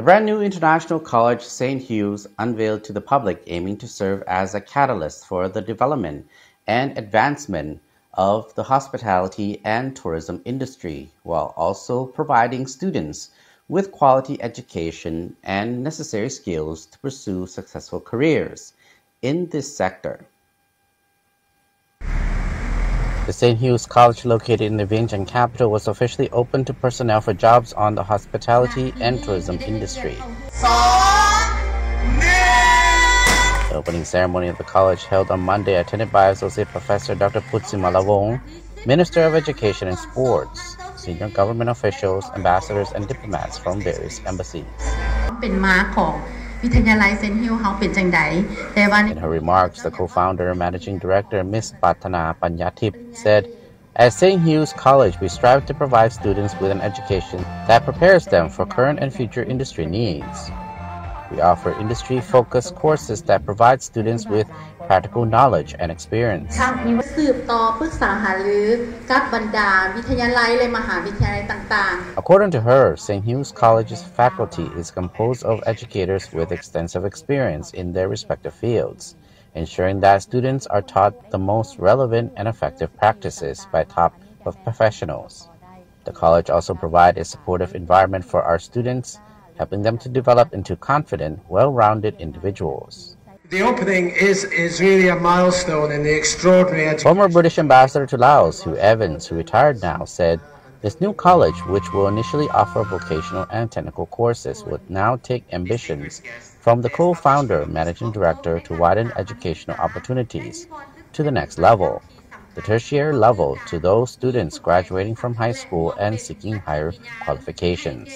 The brand new International College St. Hugh's unveiled to the public aiming to serve as a catalyst for the development and advancement of the hospitality and tourism industry while also providing students with quality education and necessary skills to pursue successful careers in this sector. The St. Hugh's College located in the Vientiane capital was officially opened to personnel for jobs on the hospitality and tourism industry. The opening ceremony of the college held on Monday attended by Associate Professor Dr. Phout Simmalavong, Minister of Education and Sports, senior government officials, ambassadors, and diplomats from various embassies. In her remarks, the co-founder managing director, Ms. Patana said, At St. Hugh's College, we strive to provide students with an education that prepares them for current and future industry needs. We offer industry-focused courses that provide students with practical knowledge and experience. According to her, St. Hugh's College's faculty is composed of educators with extensive experience in their respective fields, ensuring that students are taught the most relevant and effective practices by top professionals. The college also provides a supportive environment for our students helping them to develop into confident, well-rounded individuals. The opening is, is really a milestone in the extraordinary education. Former British ambassador to Laos, Hugh Evans, who retired now, said, this new college, which will initially offer vocational and technical courses, would now take ambitions from the co-founder, managing director to widen educational opportunities to the next level the tertiary level to those students graduating from high school and seeking higher qualifications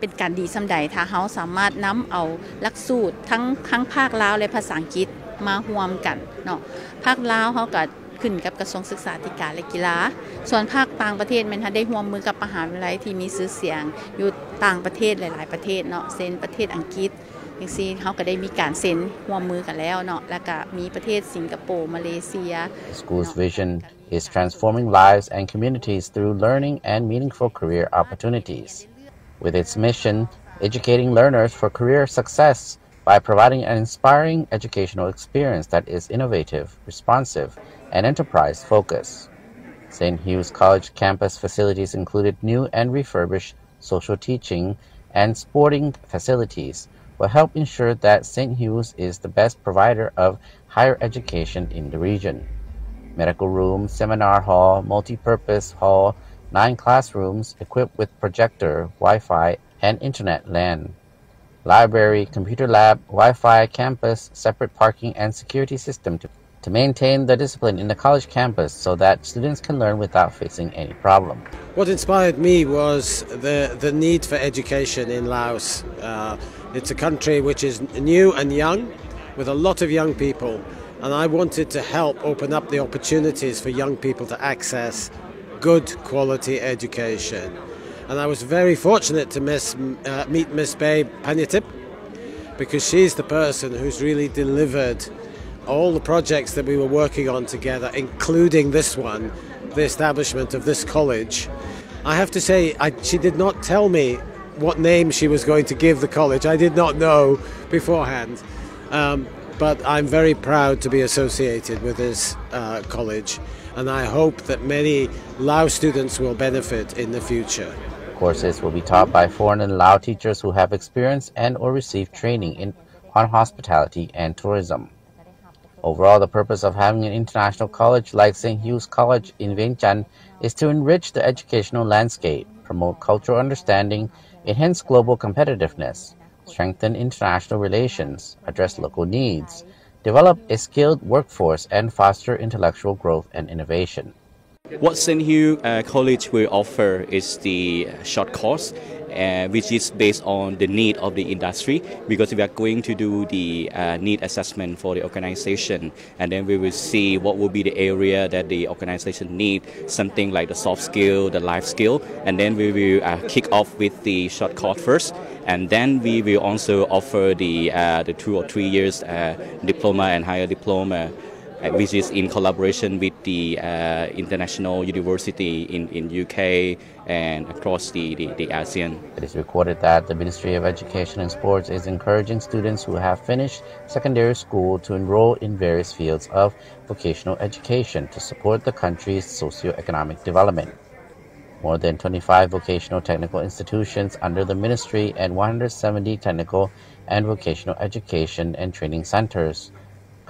เป็นการดีสำใดถ้าเฮาสามารถนำเอาหลักสูตรทั้งทั้งภาคลาวและภาษาอังกฤษมาร่วมกันเนาะภาคลาวเฮาก็ขึ้นกับกระทรวงศึกษาธิการและกีฬา ส่วนภาคต่างประเทศมันได้ร่วมมือกับมหาวิทยาลัยที่มีชื่อเสียงอยู่ต่างประเทศหลาย ๆ ประเทศเนาะเช่นประเทศอังกฤษ จังซี่เฮาก็ได้มีการเซ็นร่วมมือกันแล้วเนาะแล้วก็มีประเทศสิงคโปร์มาเลเซีย School's vision is transforming lives and communities through learning and meaningful career opportunities. With its mission, educating learners for career success by providing an inspiring educational experience that is innovative, responsive, and enterprise focused. St. Hugh's College campus facilities included new and refurbished social teaching and sporting facilities will help ensure that St. Hugh's is the best provider of higher education in the region. Medical room, seminar hall, multi-purpose hall, nine classrooms equipped with projector, Wi-Fi, and internet LAN. Library, computer lab, Wi-Fi campus, separate parking and security system to, to maintain the discipline in the college campus so that students can learn without facing any problem. What inspired me was the, the need for education in Laos. Uh, it's a country which is new and young, with a lot of young people, and I wanted to help open up the opportunities for young people to access good quality education. And I was very fortunate to miss, uh, meet Miss Bay Panyatip because she's the person who's really delivered all the projects that we were working on together, including this one, the establishment of this college. I have to say, I, she did not tell me what name she was going to give the college. I did not know beforehand. Um, but I'm very proud to be associated with this uh, college, and I hope that many Lao students will benefit in the future. Courses will be taught by foreign and Lao teachers who have experience and or received training in on hospitality and tourism. Overall, the purpose of having an international college like St. Hugh's College in Vientiane is to enrich the educational landscape, promote cultural understanding, enhance global competitiveness, strengthen international relations, address local needs, develop a skilled workforce, and foster intellectual growth and innovation. What St. Hugh uh, College will offer is the short course uh, which is based on the need of the industry because we are going to do the uh, need assessment for the organization and then we will see what will be the area that the organization need something like the soft skill the life skill and then we will uh, kick off with the short course first and then we will also offer the uh, the two or three years uh, diploma and higher diploma which is in collaboration with the uh, international university in, in UK and across the, the, the ASEAN. It is recorded that the Ministry of Education and Sports is encouraging students who have finished secondary school to enroll in various fields of vocational education to support the country's socio-economic development. More than 25 vocational technical institutions under the ministry and 170 technical and vocational education and training centers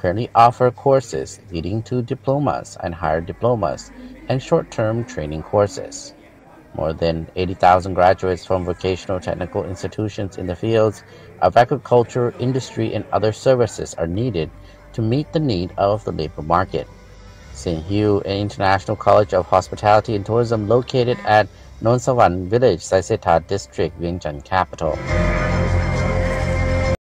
currently offer courses leading to diplomas and higher diplomas and short-term training courses. More than 80,000 graduates from vocational technical institutions in the fields of agriculture, industry, and other services are needed to meet the need of the labor market. St. Hugh, an international college of hospitality and tourism located at Non Savan village, Xaysettha district, Vientiane capital.